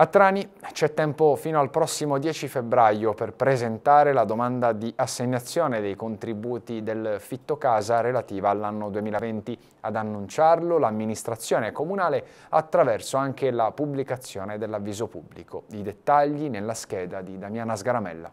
A Trani c'è tempo fino al prossimo 10 febbraio per presentare la domanda di assegnazione dei contributi del Fitto Casa relativa all'anno 2020. Ad annunciarlo l'amministrazione comunale attraverso anche la pubblicazione dell'avviso pubblico. I dettagli nella scheda di Damiana Sgaramella.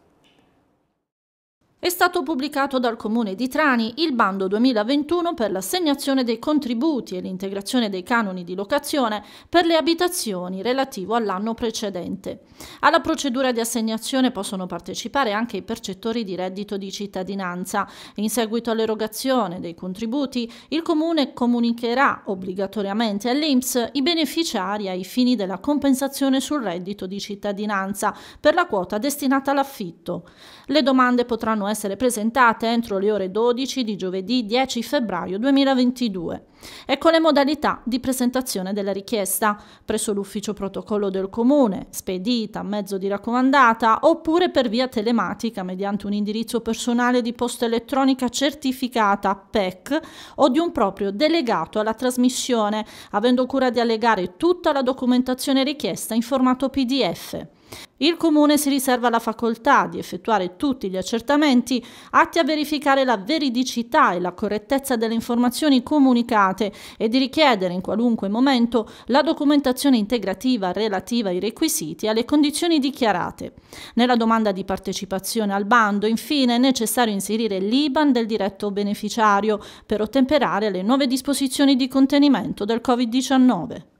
È stato pubblicato dal Comune di Trani il bando 2021 per l'assegnazione dei contributi e l'integrazione dei canoni di locazione per le abitazioni relativo all'anno precedente. Alla procedura di assegnazione possono partecipare anche i percettori di reddito di cittadinanza. In seguito all'erogazione dei contributi, il Comune comunicherà obbligatoriamente all'INPS i beneficiari ai fini della compensazione sul reddito di cittadinanza per la quota destinata all'affitto. Le domande potranno essere essere presentate entro le ore 12 di giovedì 10 febbraio 2022. Ecco le modalità di presentazione della richiesta presso l'ufficio protocollo del comune, spedita mezzo di raccomandata oppure per via telematica mediante un indirizzo personale di posta elettronica certificata PEC o di un proprio delegato alla trasmissione, avendo cura di allegare tutta la documentazione richiesta in formato PDF. Il Comune si riserva la facoltà di effettuare tutti gli accertamenti atti a verificare la veridicità e la correttezza delle informazioni comunicate e di richiedere in qualunque momento la documentazione integrativa relativa ai requisiti e alle condizioni dichiarate. Nella domanda di partecipazione al bando, infine, è necessario inserire l'IBAN del diretto beneficiario per ottemperare alle nuove disposizioni di contenimento del Covid-19.